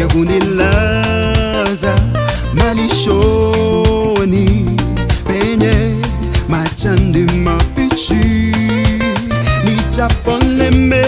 ya kunilaza malishoni penye machandima pichi nichapolemea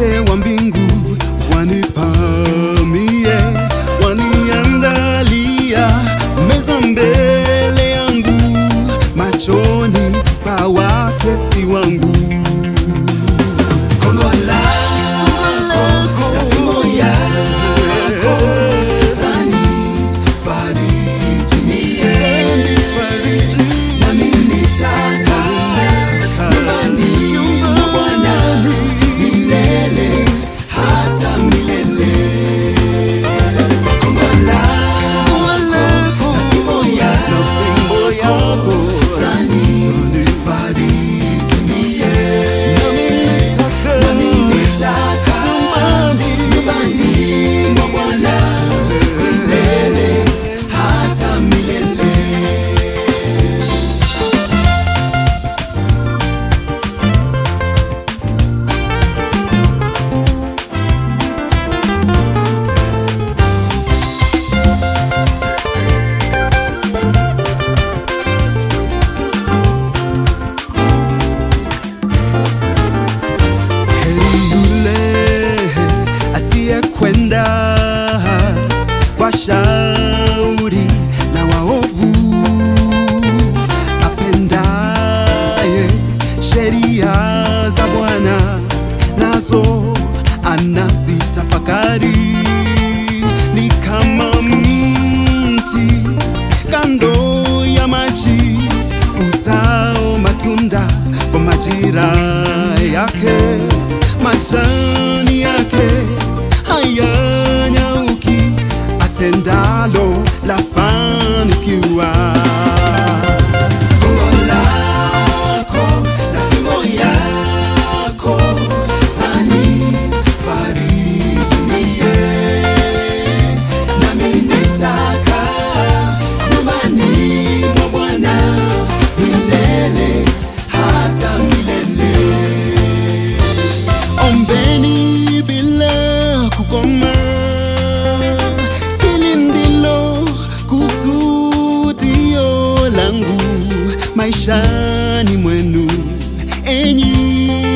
wote wambi. Seria. maishani mwenu. Enyi